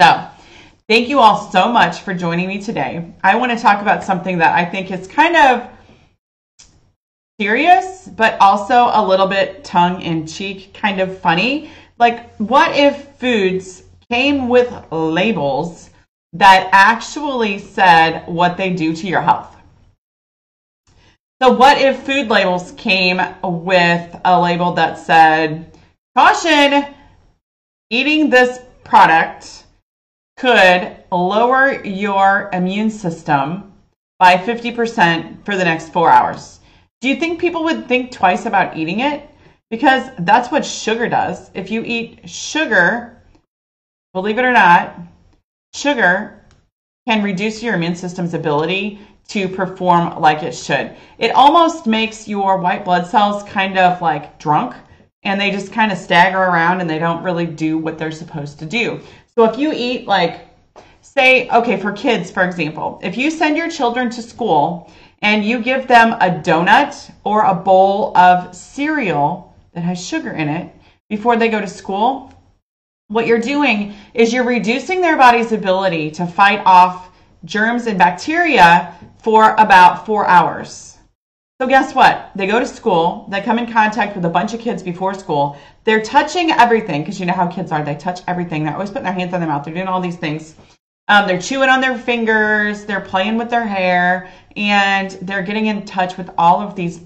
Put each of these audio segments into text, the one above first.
So, thank you all so much for joining me today. I want to talk about something that I think is kind of serious, but also a little bit tongue in cheek, kind of funny. Like, what if foods came with labels that actually said what they do to your health? So, what if food labels came with a label that said, caution, eating this product could lower your immune system by 50% for the next four hours? Do you think people would think twice about eating it? Because that's what sugar does. If you eat sugar, believe it or not, sugar can reduce your immune system's ability to perform like it should. It almost makes your white blood cells kind of like drunk and they just kind of stagger around and they don't really do what they're supposed to do. So if you eat like say okay for kids for example, if you send your children to school and you give them a donut or a bowl of cereal that has sugar in it before they go to school, what you're doing is you're reducing their body's ability to fight off germs and bacteria for about four hours. So guess what? They go to school, they come in contact with a bunch of kids before school. They're touching everything because you know how kids are. They touch everything. They're always putting their hands on their mouth. They're doing all these things. Um, they're chewing on their fingers. They're playing with their hair, and they're getting in touch with all of these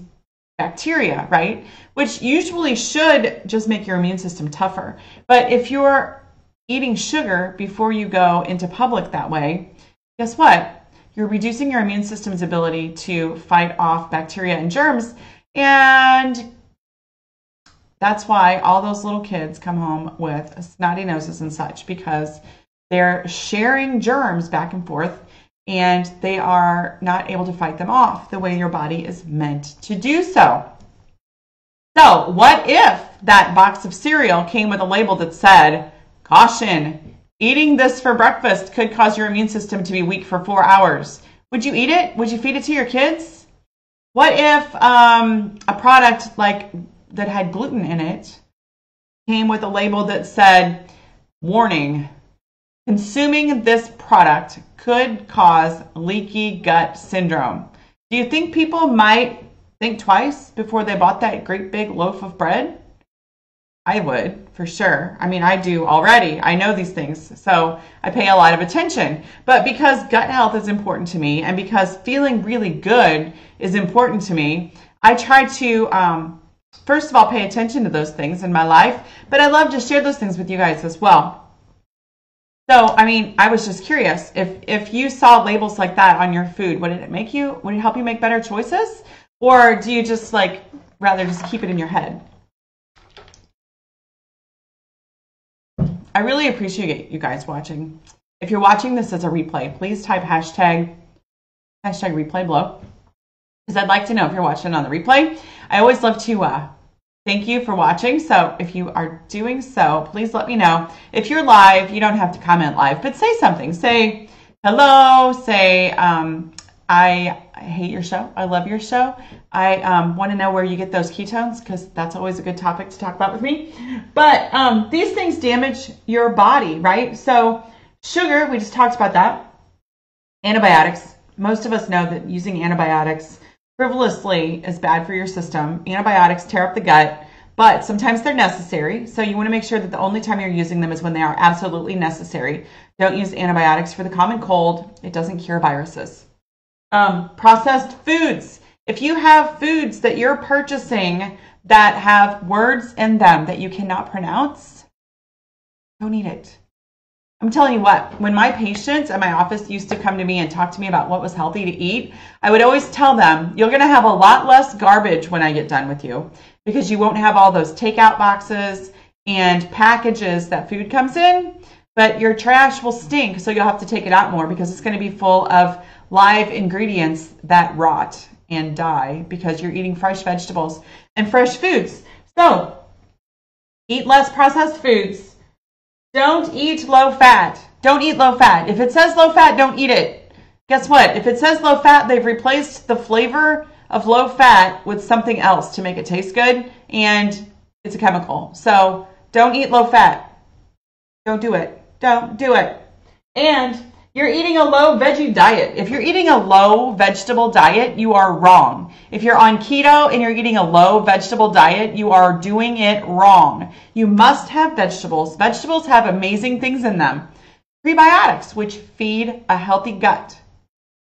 bacteria, right? Which usually should just make your immune system tougher. But if you're eating sugar before you go into public that way, guess what? You're reducing your immune system's ability to fight off bacteria and germs. And that's why all those little kids come home with snotty noses and such because they're sharing germs back and forth and they are not able to fight them off the way your body is meant to do so. So, what if that box of cereal came with a label that said, caution, eating this for breakfast could cause your immune system to be weak for four hours? Would you eat it? Would you feed it to your kids? What if um, a product like that had gluten in it came with a label that said, warning, consuming this product could cause leaky gut syndrome. Do you think people might think twice before they bought that great big loaf of bread? I would, for sure. I mean, I do already. I know these things, so I pay a lot of attention. But because gut health is important to me and because feeling really good is important to me, I try to, um, first of all, pay attention to those things in my life, but I love to share those things with you guys as well. So, I mean, I was just curious if if you saw labels like that on your food, would it make you would it help you make better choices or do you just like rather just keep it in your head? I really appreciate you guys watching. If you're watching this as a replay, please type hashtag hashtag replay below because I'd like to know if you're watching on the replay. I always love to uh, Thank you for watching. So if you are doing so, please let me know. If you're live, you don't have to comment live, but say something. Say hello. Say, um, I, I, hate your show. I love your show. I um, want to know where you get those ketones because that's always a good topic to talk about with me. But um, these things damage your body, right? So sugar, we just talked about that. Antibiotics. Most of us know that using antibiotics frivolously is bad for your system. Antibiotics tear up the gut, but sometimes they're necessary. So you want to make sure that the only time you're using them is when they are absolutely necessary. Don't use antibiotics for the common cold. It doesn't cure viruses. Um, processed foods. If you have foods that you're purchasing that have words in them that you cannot pronounce, don't eat it. I'm telling you what, when my patients at my office used to come to me and talk to me about what was healthy to eat, I would always tell them, you're going to have a lot less garbage when I get done with you because you won't have all those takeout boxes and packages that food comes in, but your trash will stink, so you'll have to take it out more because it's going to be full of live ingredients that rot and die because you're eating fresh vegetables and fresh foods. So, eat less processed foods don't eat low fat. Don't eat low fat. If it says low fat, don't eat it. Guess what? If it says low fat, they've replaced the flavor of low fat with something else to make it taste good, and it's a chemical. So don't eat low fat. Don't do it. Don't do it. And you're eating a low veggie diet. If you're eating a low vegetable diet, you are wrong. If you're on keto and you're eating a low vegetable diet, you are doing it wrong. You must have vegetables. Vegetables have amazing things in them. Prebiotics, which feed a healthy gut.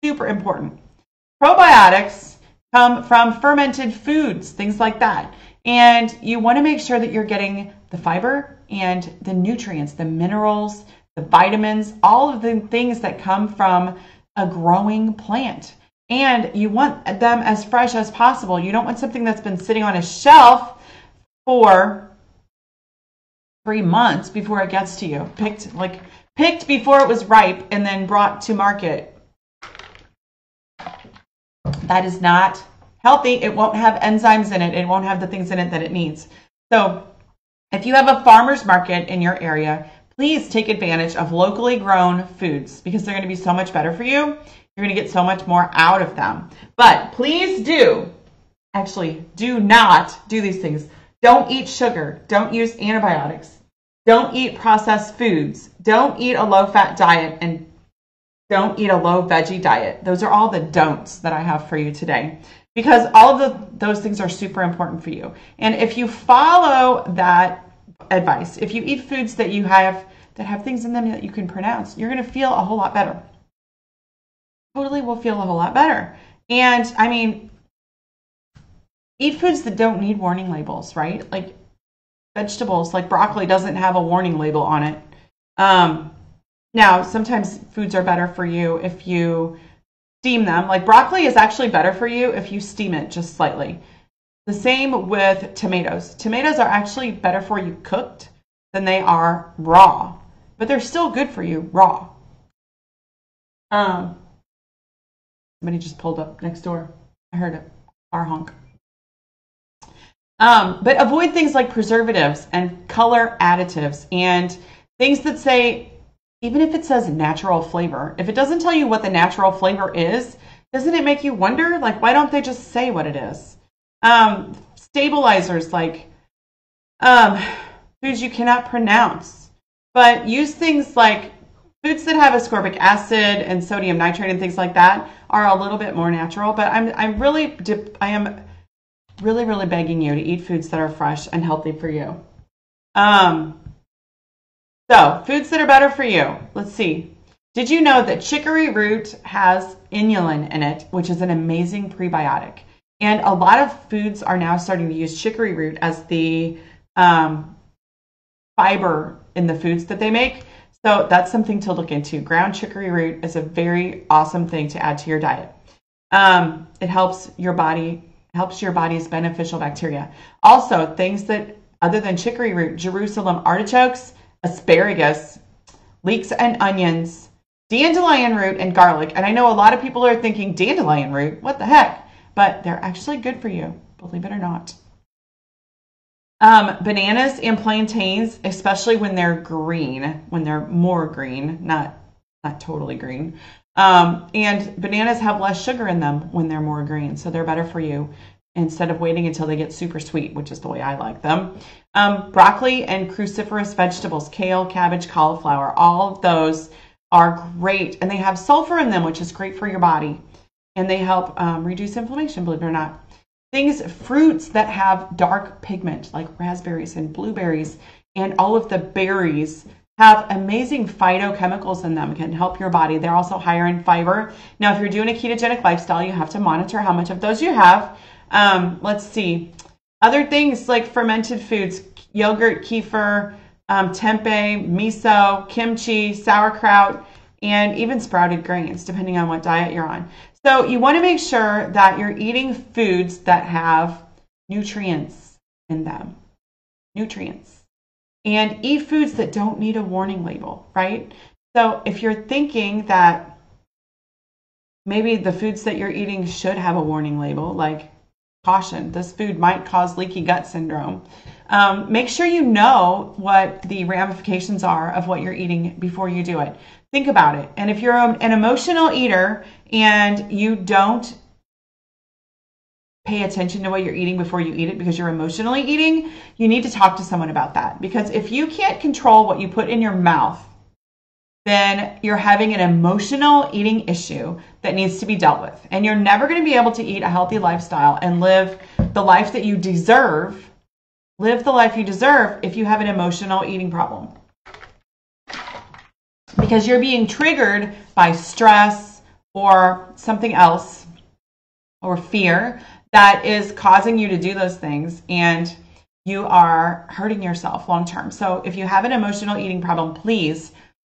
Super important. Probiotics come from fermented foods, things like that. And you want to make sure that you're getting the fiber and the nutrients, the minerals, the vitamins, all of the things that come from a growing plant. And you want them as fresh as possible. You don't want something that's been sitting on a shelf for three months before it gets to you. Picked like picked before it was ripe and then brought to market. That is not healthy. It won't have enzymes in it. It won't have the things in it that it needs. So if you have a farmer's market in your area, please take advantage of locally grown foods because they're going to be so much better for you. You're going to get so much more out of them. But please do, actually, do not do these things. Don't eat sugar. Don't use antibiotics. Don't eat processed foods. Don't eat a low fat diet and don't eat a low veggie diet. Those are all the don'ts that I have for you today because all of the, those things are super important for you. And if you follow that advice. If you eat foods that you have that have things in them that you can pronounce, you're going to feel a whole lot better. Totally will feel a whole lot better. And I mean, eat foods that don't need warning labels, right? Like vegetables, like broccoli doesn't have a warning label on it. Um, now, sometimes foods are better for you if you steam them. Like broccoli is actually better for you if you steam it just slightly. The same with tomatoes. Tomatoes are actually better for you cooked than they are raw, but they're still good for you raw. Um, somebody just pulled up next door. I heard it. Our honk. Um, but avoid things like preservatives and color additives and things that say, even if it says natural flavor, if it doesn't tell you what the natural flavor is, doesn't it make you wonder? Like, why don't they just say what it is? Um, stabilizers like um, foods you cannot pronounce, but use things like foods that have ascorbic acid and sodium nitrate and things like that are a little bit more natural. But I'm I'm really I am really really begging you to eat foods that are fresh and healthy for you. Um, so foods that are better for you. Let's see. Did you know that chicory root has inulin in it, which is an amazing prebiotic? And a lot of foods are now starting to use chicory root as the um, fiber in the foods that they make. So that's something to look into. Ground chicory root is a very awesome thing to add to your diet. Um, it helps your body, helps your body's beneficial bacteria. Also, things that other than chicory root, Jerusalem artichokes, asparagus, leeks and onions, dandelion root, and garlic. And I know a lot of people are thinking dandelion root, what the heck? But they're actually good for you, believe it or not. Um, bananas and plantains, especially when they're green, when they're more green, not not totally green. Um, and bananas have less sugar in them when they're more green, so they're better for you instead of waiting until they get super sweet, which is the way I like them. Um, broccoli and cruciferous vegetables, kale, cabbage, cauliflower, all of those are great, and they have sulfur in them, which is great for your body and they help um, reduce inflammation, believe it or not. Things, fruits that have dark pigment, like raspberries and blueberries, and all of the berries have amazing phytochemicals in them, can help your body. They're also higher in fiber. Now, if you're doing a ketogenic lifestyle, you have to monitor how much of those you have. Um, let's see. Other things like fermented foods, yogurt, kefir, um, tempeh, miso, kimchi, sauerkraut, and even sprouted grains, depending on what diet you're on. So you want to make sure that you're eating foods that have nutrients in them. Nutrients. And eat foods that don't need a warning label, right? So if you're thinking that maybe the foods that you're eating should have a warning label, like caution, this food might cause leaky gut syndrome. Um, make sure you know what the ramifications are of what you're eating before you do it. Think about it. And if you're an emotional eater and you don't pay attention to what you're eating before you eat it because you're emotionally eating, you need to talk to someone about that. Because if you can't control what you put in your mouth, then you're having an emotional eating issue that needs to be dealt with. And you're never going to be able to eat a healthy lifestyle and live the life that you deserve. Live the life you deserve if you have an emotional eating problem. Because you're being triggered by stress or something else or fear that is causing you to do those things and you are hurting yourself long term. So if you have an emotional eating problem, please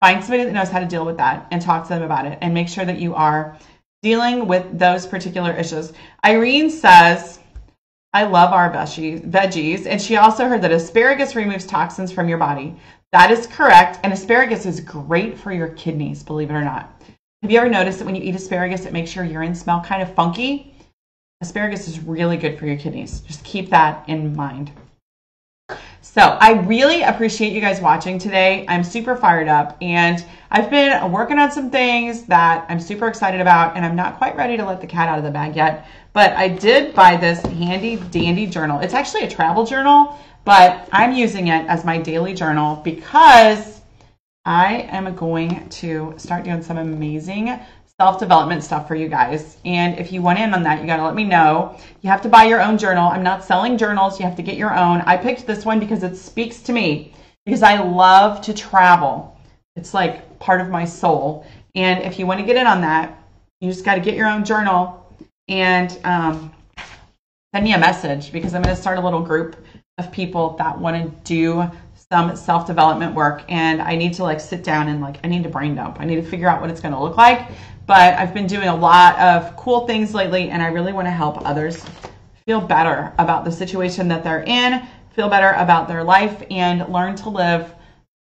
find somebody that knows how to deal with that and talk to them about it and make sure that you are dealing with those particular issues. Irene says, I love our veggies. And she also heard that asparagus removes toxins from your body. That is correct. And asparagus is great for your kidneys, believe it or not. Have you ever noticed that when you eat asparagus, it makes your urine smell kind of funky? Asparagus is really good for your kidneys. Just keep that in mind. So I really appreciate you guys watching today. I'm super fired up and I've been working on some things that I'm super excited about and I'm not quite ready to let the cat out of the bag yet. But I did buy this handy dandy journal. It's actually a travel journal, but I'm using it as my daily journal because I am going to start doing some amazing self-development stuff for you guys. And if you want in on that, you got to let me know. You have to buy your own journal. I'm not selling journals. You have to get your own. I picked this one because it speaks to me because I love to travel. It's like part of my soul. And if you want to get in on that, you just got to get your own journal and um, send me a message because I'm going to start a little group of people that want to do some self-development work and I need to like sit down and like I need to brain dump. I need to figure out what it's going to look like but I've been doing a lot of cool things lately, and I really want to help others feel better about the situation that they're in, feel better about their life, and learn to live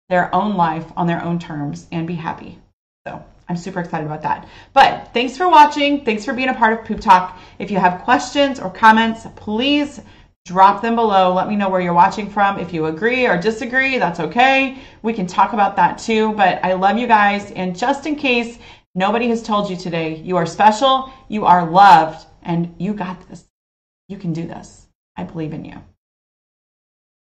their own life on their own terms and be happy. So I'm super excited about that. But thanks for watching. Thanks for being a part of Poop Talk. If you have questions or comments, please drop them below. Let me know where you're watching from. If you agree or disagree, that's okay. We can talk about that too. But I love you guys. And just in case Nobody has told you today you are special, you are loved, and you got this. You can do this. I believe in you.